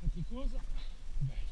faticosa bella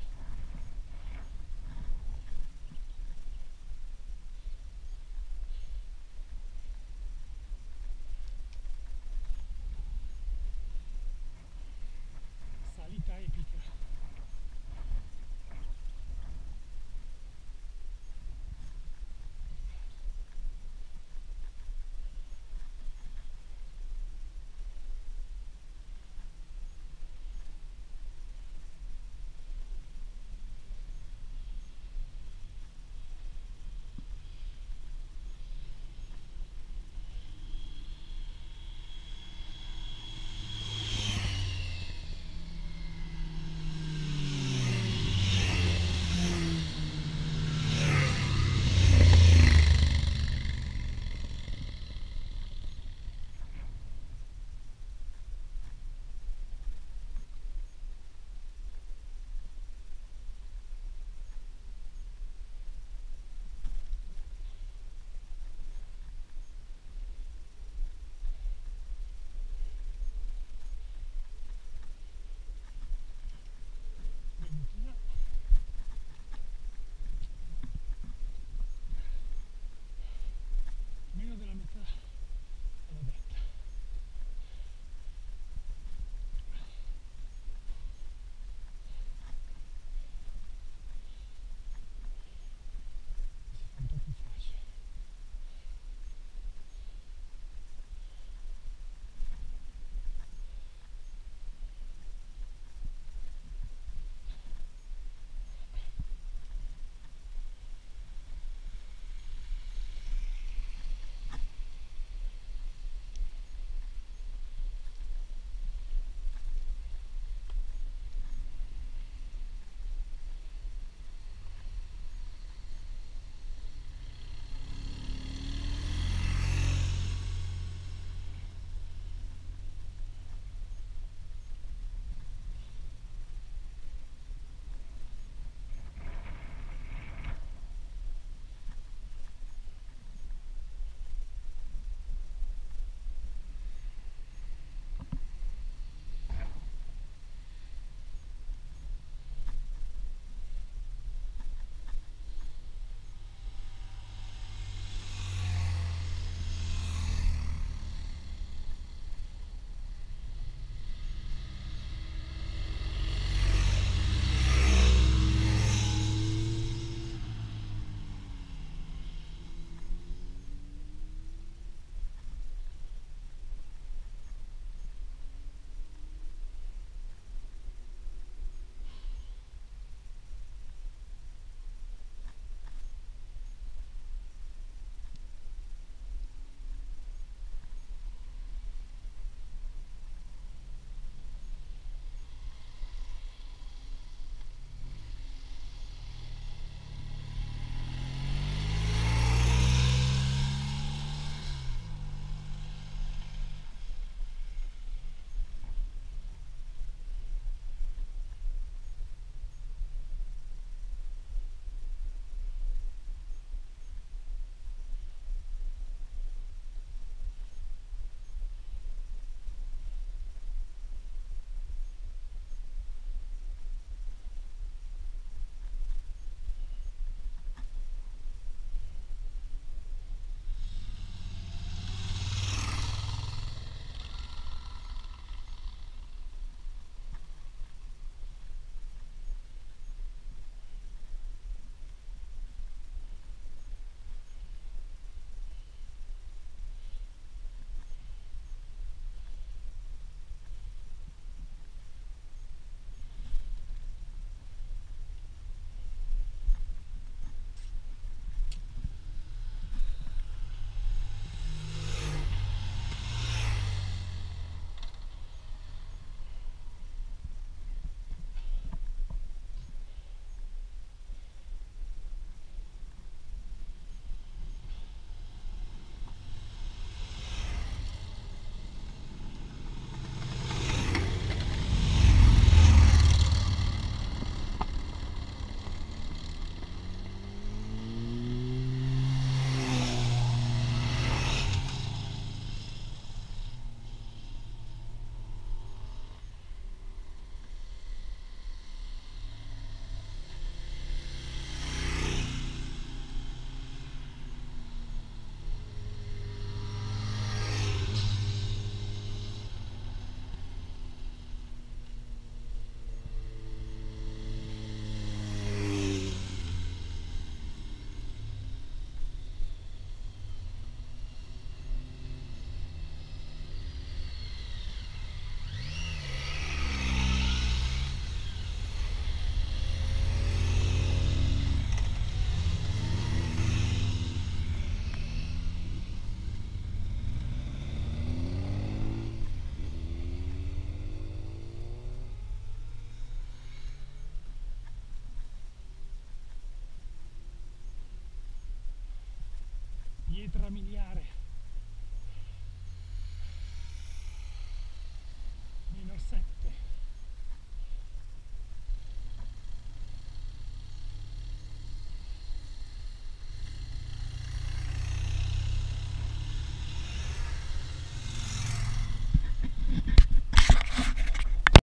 pietra miliare.